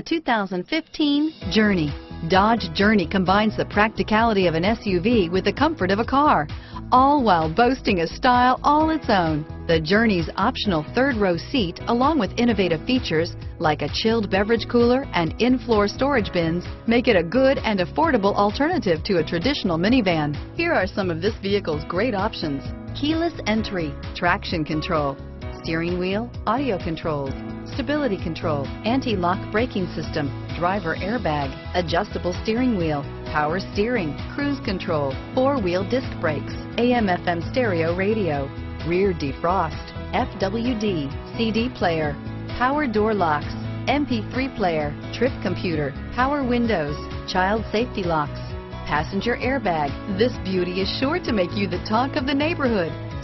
The 2015 Journey. Dodge Journey combines the practicality of an SUV with the comfort of a car, all while boasting a style all its own. The Journey's optional third row seat, along with innovative features like a chilled beverage cooler and in-floor storage bins, make it a good and affordable alternative to a traditional minivan. Here are some of this vehicle's great options. Keyless entry, traction control, steering wheel, audio controls, stability control, anti-lock braking system, driver airbag, adjustable steering wheel, power steering, cruise control, four-wheel disc brakes, AM FM stereo radio, rear defrost, FWD, CD player, power door locks, MP3 player, trip computer, power windows, child safety locks, passenger airbag. This beauty is sure to make you the talk of the neighborhood.